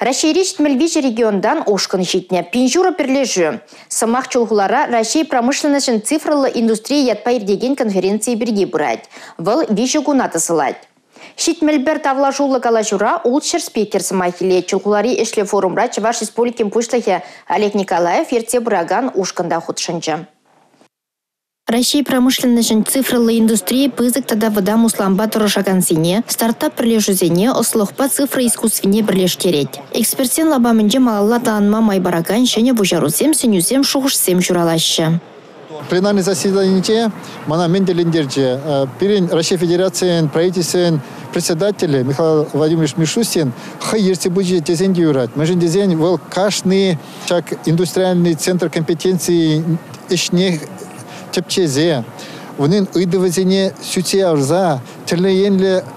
Рашири Штмельвичи региондан ошкын житне. Пинжура перлежі. Самақ чулғылара Рашей промышленнашын цифрлы индустрия ятпа ирдеген конференции бірге бұрайд. Выл виші гунаты сылайд. Шитмелбер тавла жулы калажура улчер спикер самахиле чулғылари эшле форумра Чаваш Республикин пушлахе Олег Николаев ерте бұраган ушкында худшынчы. Россия промышленнішін цифрлы индустрия пызык тада вода мусламба тұрышагансине, стартап бірлешузене, ослықпа цифры искусствене бірлештерет. Экспертен лабамынже малалла таланма майбараган және бұжарусем сенюзем шуғышсем журалашы. пленарный заседание мана менделендерже перен Россия Федерациян правительствен председатель Михаил Владимирович Мишустин хай ерте будет тезен юрат. Мы же дезен был кашный чак индустриальный центр компетенции ишне тепчезе. Вунин ыдывазене сюте арза,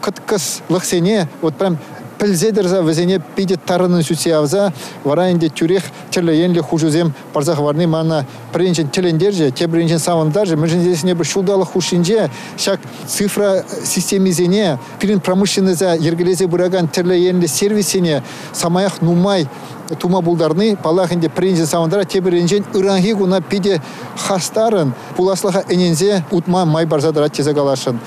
кыткыс лыхсене, вот прям пілзедірза візене пиде тарының сүсе авза, варайынде тюрех терлеенле хужузем парзах варны мана пренчен телендерже, те бренчен савандарже, мы же здесь не бы шулдалы хушинже, шак цифра системизене, пирин промышленныйза ергелезе бураган терлеенле сервисене, самаях нумай, тума булдарны палахынде принже савандара теберенжен ыранги гуна пиде хастарын пуласлаха энензе утма май барзадара тезе галашын.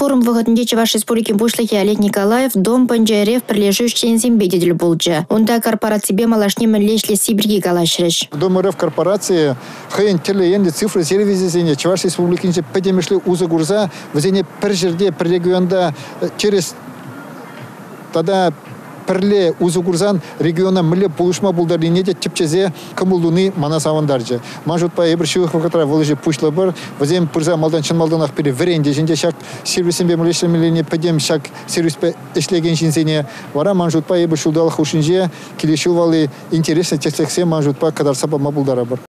Форум вғытынде Чеваш Республики Бушлахи Олег Николаев дом панжайрев прилежуш чензин бедедель булджа. Онда корпорации малашни лешле Сибирги галашрыш. Дом РФ корпорации хейн теле енде цифры сервизесене Чеваш Республикинче педемешле узы гурза везене пір жерде пір регионда через тогда пірле узугурзан региона міле пулышма булдар инеде типчезе кымылдуны мана савандаржы. Ебір шуых вакытра вылыжы пушлы бір, вазем пырза малдан чын малдан ақ пире веренде, жинде шак сервисен бе мілешемелене педем шак сервис пе ишлеген шинсене, вара манжут па ебір шулдалық ушинже, келешу валы интересно тексексе манжут па кадар саба мабулдара бір.